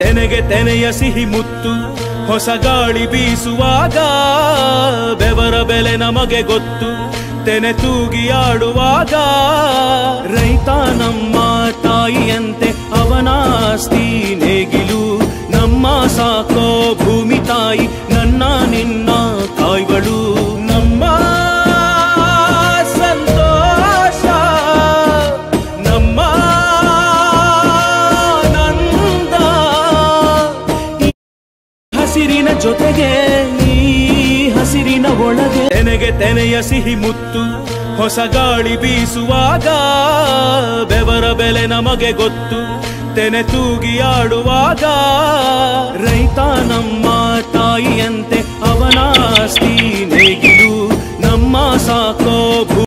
ತೆನೆಗೆ ತೆನೆಯ ಸಿಹಿ ಮುತ್ತು, ಹೊಸ ಗಾಳಿ ಬೀಸುವಾಗ ಬೆವರ ಬೆಲೆ ನಮಗೆ ಗೊತ್ತು, ತೆನೆ ತೂಗಿ ಆಡುವಾಗ ರೈತ ನಮ್ಮ ತಾಯಿಯಂತೆ ಅವನಾಸ್ತಿ ನೇಗಿಲು, ನಮ್ಮ ಸಾಕೋ ಭೂಮಿ ತಾಯಿ, ನನ್ನ ನಿನ್ನ ಹಸಿರಿನ ಜೊತೆಗೆ, ಈ ಹಸಿರಿನ ಒಳಗೆ. ತೆನೆಗೆ ತೆನೆಯ ಸಿಹಿ ಮುತ್ತು, ಹೊಸ ಗಾಳಿ ಬೀಸುವಾಗ, ಬೆವರ ಬೆಲೆ ನಮಗೆ ಗೊತ್ತು. ತೆನೆ ತೂಗಿ ಆಡುವಾಗ, ರೈತ ನಮ್ಮ